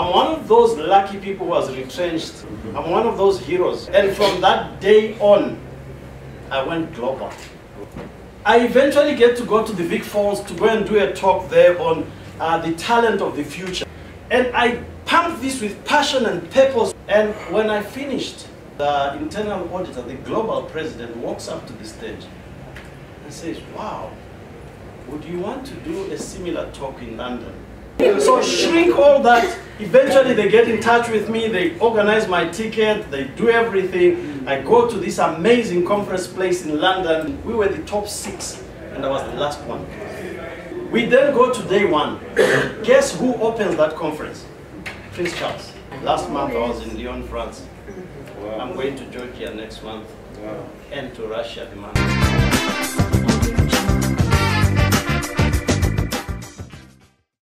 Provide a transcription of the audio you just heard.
I'm one of those lucky people who was retrenched. I'm one of those heroes. And from that day on, I went global. I eventually get to go to the Vic Falls to go and do a talk there on uh, the talent of the future. And I pumped this with passion and purpose. And when I finished, the internal auditor, the global president, walks up to the stage and says, wow, would you want to do a similar talk in London? So shrink all that. Eventually they get in touch with me, they organize my ticket, they do everything. I go to this amazing conference place in London. We were the top six and I was the last one. We then go to day one. Guess who opens that conference? Prince Charles. Last month I was in Lyon, France. I'm going to Georgia next month Wow. and to Russia the month.